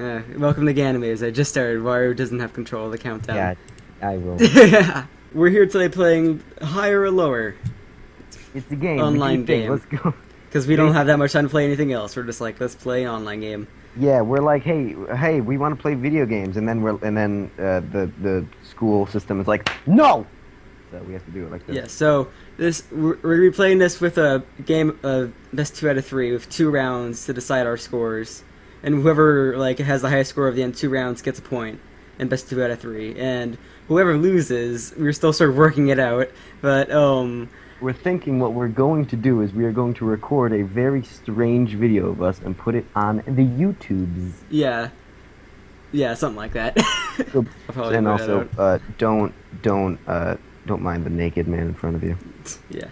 Uh, welcome to Ganimaze. I just started. Wario doesn't have control of the countdown. Yeah, I will. We're here today playing higher or lower It's a game. What do you Online game. Let's go. because we don't have that much time to play anything else. We're just like, let's play an online game. Yeah, we're like, hey, hey, we want to play video games, and then we're and then uh, the the school system is like, no. So we have to do it like this. Yeah. So this we're, we're gonna be playing this with a game of best two out of three with two rounds to decide our scores, and whoever like has the highest score of the end two rounds gets a point, and best two out of three, and whoever loses, we're still sort of working it out, but um. We're thinking what we're going to do is we are going to record a very strange video of us and put it on the YouTubes. Yeah. Yeah, something like that. So- and also, uh, don't don't uh, don't mind the naked man in front of you. yeah.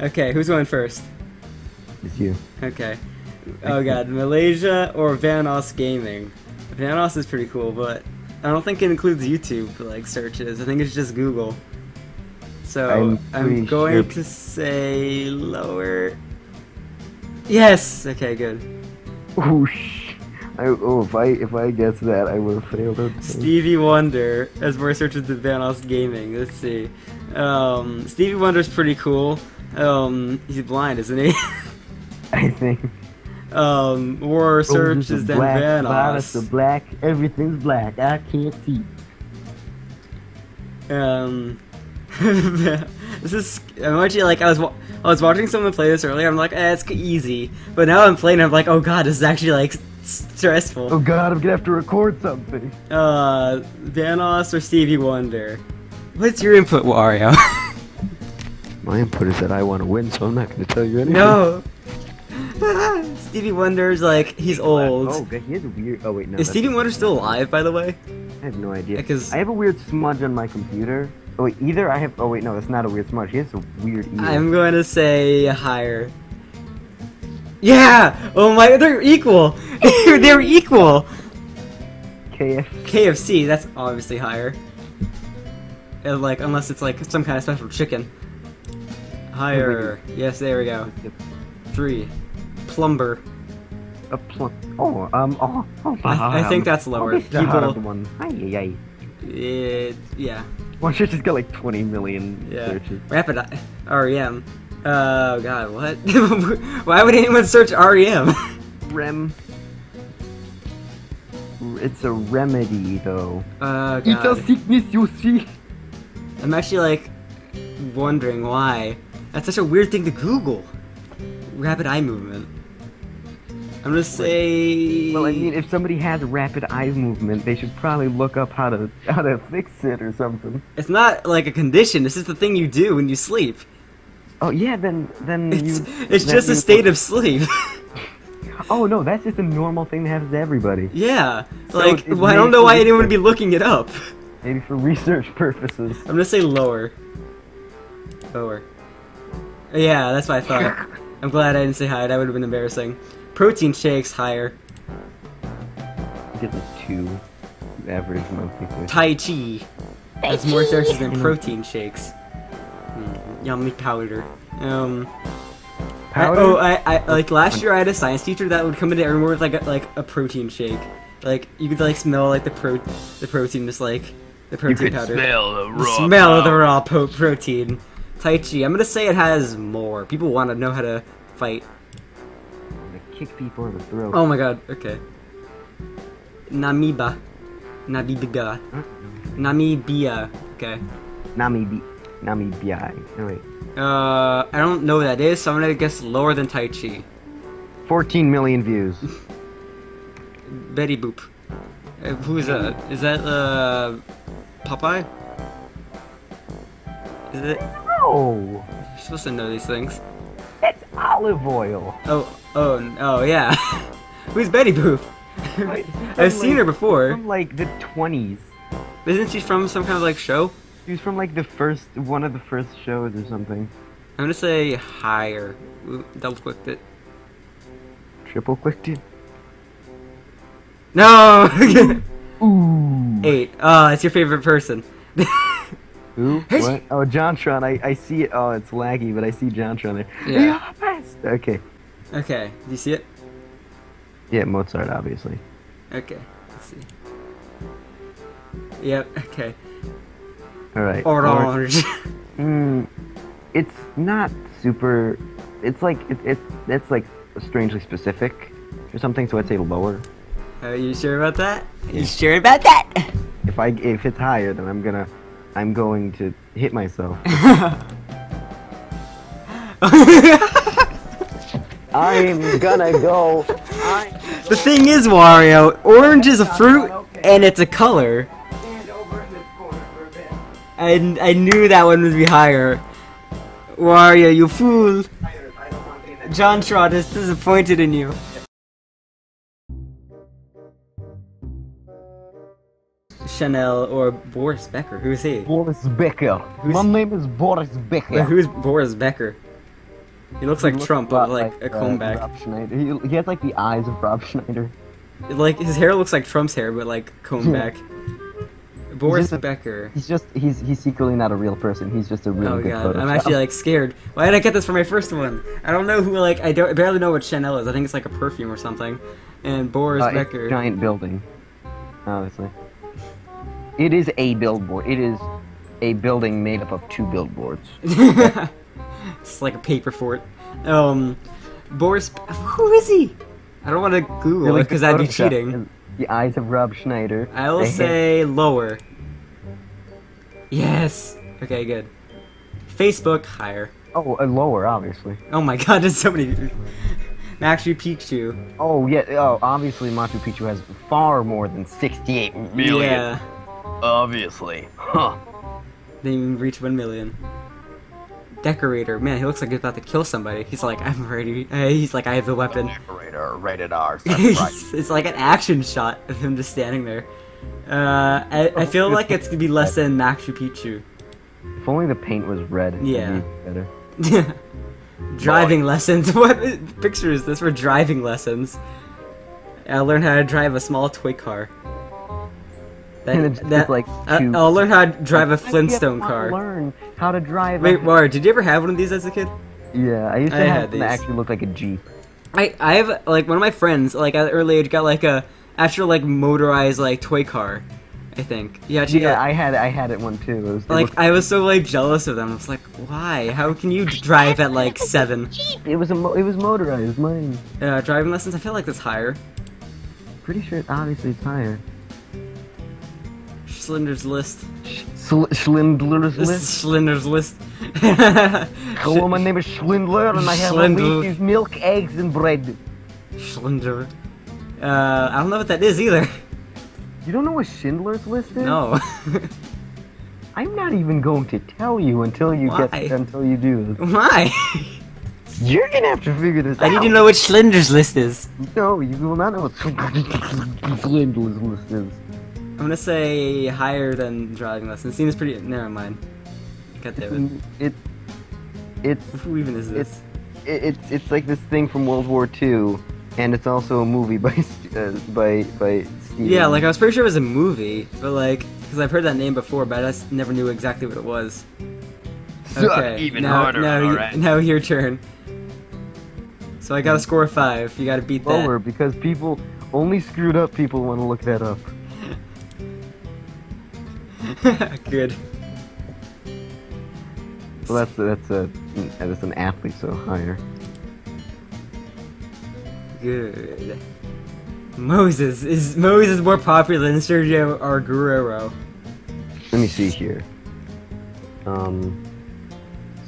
Okay, who's going first? It's you. Okay. Oh god, Malaysia or Vanoss Gaming? Vanoss is pretty cool, but I don't think it includes YouTube like searches. I think it's just Google. So I'm I'm, going sure- to say lower. Yes. Okay, good. Whoosh. I, oh, if I if I guess that, I will fail it. Stevie Wonder as more searches than Vanoss Gaming. Let's see. Um, Stevie Wonder's pretty cool. Um, he's blind, isn't he? I think. Um, more Oh, searches there's a than black Vanoss. a black. Everything's black. I can't see. Um, this is I'm actually like I was wa- I was watching someone play this earlier. I'm like, eh, it's easy. But now I'm playing. I'm like, oh god, this is actually like stressful. Oh God, I'm gonna have to record something. Uh, Vanoss or Stevie Wonder? What's your input, Wario? My input is that I want to win, so I'm not gonna tell you anything. no. Stevie Wonder's like he's old. Oh, he has a weird. Oh wait, no. Is Stevie Wonder still alive, by the way? I have no idea. Because- I have a weird smudge on my computer. Oh wait, either I have. Oh wait, no, that's not a weird smudge. He has a weird ear. I'm going to say higher. Yeah! Oh my, they're equal. they're equal. KF. KFC, that's obviously higher. Uh, like, unless it's like some kind of special chicken. Higher. Yes, there we go. Three. Plumber. A plum. Oh, um, oh, oh. I, I think that's lower. Oh, this is a hard People. one. Ay, ay, ay. It, yeah. Why should just got like 20 million Yeah. searches. Rapid Eye- REM. Oh god, what? Why would anyone search REM? Rem. It's a remedy, though. Oh It's a sickness, you see. I'm actually like wondering why. That's such a weird thing to Google. Rapid eye movement. I'm gonna say. Well, I mean, if somebody has rapid eye movement, they should probably look up how to how to fix it or something. it's not like a condition. This is the thing you do when you sleep. Oh yeah, then then It's you. it's then just a you- state of sleep. Oh no, that's just a normal thing that happens to everybody. yeah. So like well, I don't know why anyone would be looking it up. Maybe for research purposes. I'm gonna say lower. Lower. Yeah, that's what I thought. I'm glad I didn't say higher. That would have been embarrassing. Protein shakes higher. Get the two average monthly. points. Tai Chi has more searches than protein shakes. Mm, yummy powder. Um. I, oh, I, I like last year I had a science teacher that would come into every morning with like a, like a protein shake. Like you could like smell like the pro the protein just like the protein You protein could powder. smell the The raw smell of the raw po- protein. Tai Chi. I'm gonna say it has more. People want to know how to fight. Kick people in the throat. Oh my god. Okay. Namiba. Namibiga. Huh? Namibia. Okay. Namibi, Namibia. No wait. Uh, I don't know what that is, so I'm gonna guess lower than Tai Chi. 14 million views. Betty Boop. Uh, who is that? Is that uh Popeye? Is it? Oh, You're supposed to know these things. it's Olive Oyl. Oh, oh, oh, yeah. Who's Betty Boop? She's I've seen like- her before. From like the 20s. Isn't she from some kind of like show? She was from like the first, one of the first shows or something. I'm gonna say higher. Double clicked it. Triple clicked it. No! Ooh. Eight. Oh, it's your favorite person. Who? What? Oh, JonTron. I, I see it. Oh, it's laggy, but I see JonTron there. Yeah. Okay. Okay, do you see it? Yeah, Mozart, obviously. Okay, let's see. Yep. Okay. All right. Orange. Hmm. It's not super. It's like it, it's it's like strangely specific or something. So I'd say lower. Are you sure about that? You sure about that? If I if it's higher, then I'm gonna I'm going to hit myself. I'm gonna go. I The thing is, Wario, orange is a fruit and it's a color. stand over in this corner for a bit. I, I knew that one would be higher. Wario, you fool. I don't want to be in that- JonTron is disappointed in you. Chanel or Boris Becker. Who's he? Boris Becker. Who's- My name is Boris Becker. Wait, who's Boris Becker? He looks like He looks Trump, but like, a uh, comeback. Rob Schneider. He, he has like the eyes of Rob Schneider. Like his hair looks like Trump's hair, but like Yeah. back. Boris a- Becker. He's just he's he's secretly not a real person. He's just a really Oh good god, I'm actually like scared. Why did I get this for my first one? I don't know who like I don't I barely know what Chanel is. I think it's like a perfume or something. And Boris Uh, Becker. giant building. Obviously. It is a billboard. It is a building made up of two billboards. it's like a paper fort. Um, Boris. Who is he? I don't want to Google Really it because good that'd be cheating. The eyes of Rob Schneider. I will say lower. Yes. Okay, good. Facebook higher. Oh, uh, lower, obviously. Oh my god, there's so many. Machu Picchu. Oh yeah. Oh, obviously Machu Picchu has far more than 68 million. Yeah. Obviously. Huh. They even reach one million. Decorator, man, he looks like he's about to kill somebody. He's like, I'm ready. Uh, he's like, I have the weapon. Decorator, rated R. it's like an action shot of him just standing there. Uh, I, I feel like it's gonna be less than Machu Picchu. if only the paint was red. it'd Yeah. be Better. driving lessons. What picture is this for driving lessons? I learned how to drive a small toy car. And it's just like I- two- I'll learn how to drive a Why do you Flintstone have to car. Learn how to drive. Wait, a- War, did you ever have one of these as a kid? Yeah, I used to I have had one these. actually looked like a jeep. I I have like one of my friends like at an early age got like a actual like motorized like toy car. I think. Yeah, she Yeah, got, I had I had it one too. It was, it like looked- I was so like jealous of them. I was like, why? How can you drive at like seven? Jeep. it was a mo- it was motorized. Mine. Uh, driving lessons. I feel like that's higher. Pretty sure it obviously it's higher. Schindler's List. Schindler's List. is Schindler's List. Hello, my name is Schindler, and I have Schindler. a week is milk, eggs, and bread. Schindler. Uh, I don't know what that is either. You don't know what Schindler's List is? No. I'm not even going to tell you until you Why? get until you do this. Why? You're gonna have to figure this I out. I need to know what Schindler's List is. No, you will not know what Schindler's List is. I'm gonna say higher than driving lessons. Seems pretty. Never mind. God damn It, it, it. Who even is this? it, it's it's like this thing from World War II, and it's also a movie by uh, by by Steven. Yeah, like I was pretty sure it was a movie, but like, because I've heard that name before, but I just never knew exactly what it was. Okay, even now, harder, now, you- alright. now your turn. So I got a score of five. You got to beat that. lower because people only screwed up people want to look that up. Good. Well, that's that's a that's an athlete, so higher. Good. Moses is Moses more popular than Sergio Agüero? Let me see here. Um,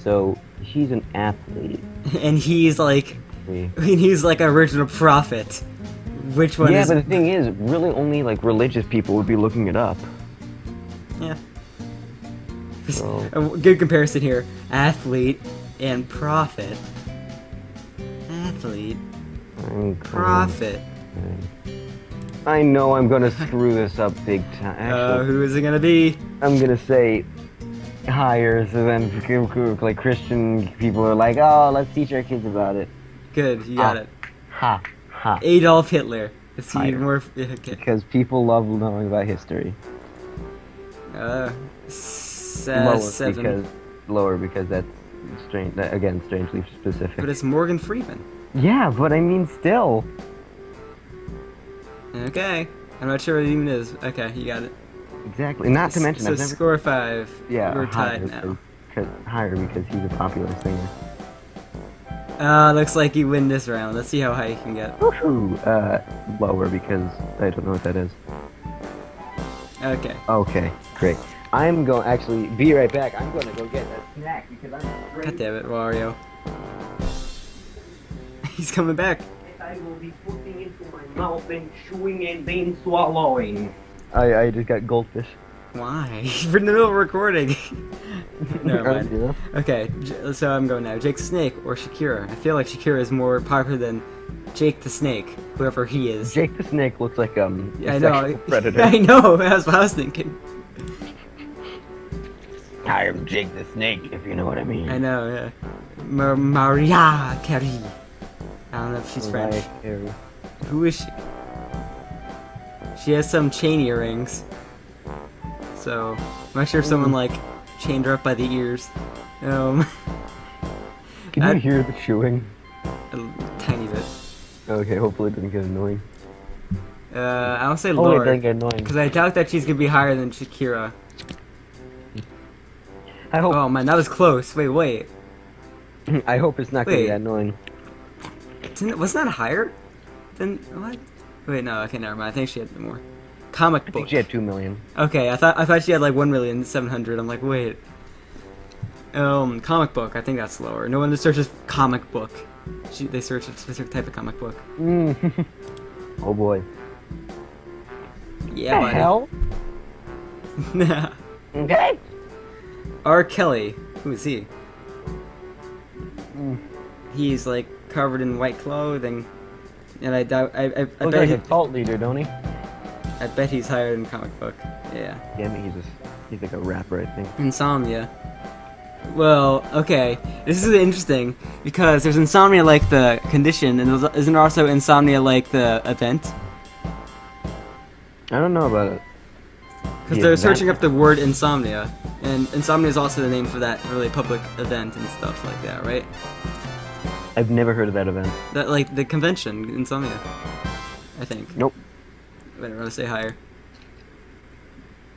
so he's an athlete. And he's like, and he's like an original prophet. Which one Yeah, but the thing is, really only like religious people would be looking it up. Yeah. So- A good comparison here: athlete and prophet. Athlete, going- prophet. I know I'm gonna screw this up big time. Uh, who is it gonna be? I'm gonna say higher, so then like Christian people are like, oh, let's teach our kids about it. Good, you got Ah. it. Ha ha. Adolf Hitler. He Higher. more? Okay. Because people love knowing about history. Uh, lower seven. because lower because that's strange. Again, strangely specific. But it's Morgan Freeman. yeah, but I mean, still. Uh, Okay. I'm not sure what it even is. Okay, you got it. Exactly. Not to mention, so I've never. score five. yeah, we're higher, tied now. Because, higher because he's a popular singer. Uh, looks like you win this round. Let's see how high you can get. Woohoo! Uh, lower because I don't know what that is. Okay. Okay, great. I'm going. Actually, be right back. I'm going to go get a snack because I'm. God damn it, Wario. He's coming back. I will be putting into my mouth and chewing and then swallowing. I I just got goldfish. Why? We're in the middle of recording. Never mind. Yeah. Okay, so I'm going now. Jake the Snake or Shakira? I feel like Shakira is more popular than Jake the Snake, whoever he is. Jake the Snake looks like um a I know. predator. I know. That's what I was thinking. I'm Jake the Snake, if you know what I mean. I know. Yeah. Mar- Mariah Carey. I don't know if she's French. Who is she? She has some chain earrings. So, I'm not sure if someone like chained her up by the ears. Um, Can I- you hear the chewing? a tiny bit. Okay, hopefully it doesn't get annoying. Uh, I'll say it lower. doesn't get annoying. Because I doubt that she's gonna be higher than Shakira. I hope Oh man, that was close. Wait, wait. I hope it's not gonna be that annoying. Didn't, wasn't that higher? Then what? Wait, no. Okay, never mind. I think she had more. Comic I book. think she had two million. Okay, I thought I thought she had like one million seven hundred. I'm like, wait. Um, comic book. I think that's lower. No one searches comic book. She, they search a specific type of comic book. Mm. oh boy. Yeah, buddy. hell? Okay. R. Kelly. Who is he? Mm. He's like covered in white clothing, and I doubt. I, I, I Looks bet. like He, a cult leader, don't he? I bet he's higher than comic book. Yeah. It, he's just he's like a rapper, I think. Insomnia. Well, okay. This is interesting because there's insomnia like the condition, and isn't there also insomnia like the event? I don't know about it. Because The they're event? searching up the word insomnia, and insomnia is also the name for that really public event and stuff like that, right? I've never heard of that event. That like the convention insomnia. I think. Nope. I better rather say higher.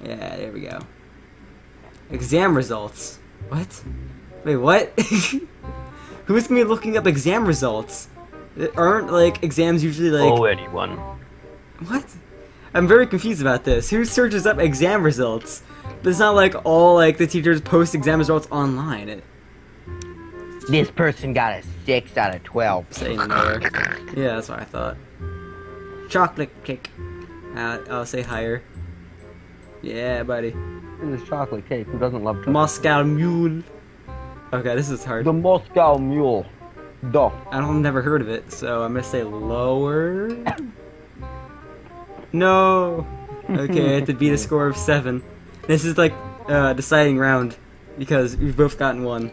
Yeah, there we go. Exam results. What? Wait, what? Who's gonna be looking up exam results? Aren't like exams usually like Oh, anyone. what? I'm very confused about this. Who searches up exam results? But it's not like all like the teachers post exam results online. It This person got a six out of twelve. saying nowhere. Yeah, that's what I thought. Chocolate cake. Uh, I'll say higher. Yeah, buddy. This is chocolate cake. Who doesn't love chocolate? Moscow Mule. Okay, this is hard. The Moscow Mule. Duh. I don't never heard of it, so I'm gonna say lower. No. Okay, I have to beat a score of seven. This is like uh, deciding round because we've both gotten one.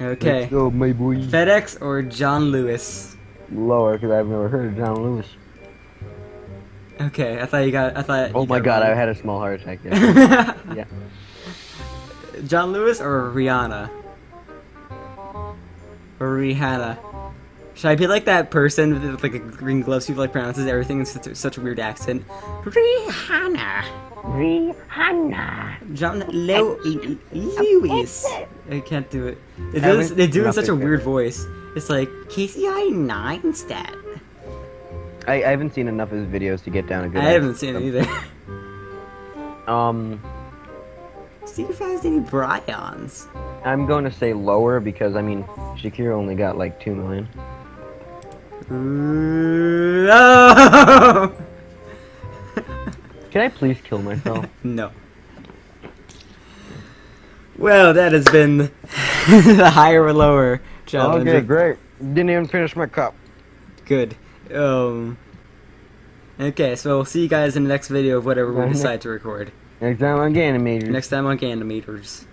Okay. Let's go, my boy. FedEx or John Lewis? Lower, because I've never heard of John Lewis. Okay, I thought you got. I thought. Oh my god, I had a small heart attack. Yeah. yeah. John Lewis or Rihanna? Or Rihanna? Should I be like that person with like a green gloves who like pronounces everything in such a, such a weird accent? Rihanna. Rihanna. John Lo- Lewis. I can't do it. They do, Haven't- this, they do it in such a weird there. voice. It's like Casey Neistat. I, I haven't seen enough of his videos to get down a good. I haven't seen it either. Um, See if has any Bryons. I'm going to say lower because I mean Shakira only got like two million. Ooh, no! Can I please kill myself? no. Well, that has been the higher or lower challenge. okay, great. Didn't even finish my cup. Good. Um. Okay, so we'll see you guys in the next video of whatever we decide to record. Next time on Ganimators. Next time on Ganimators.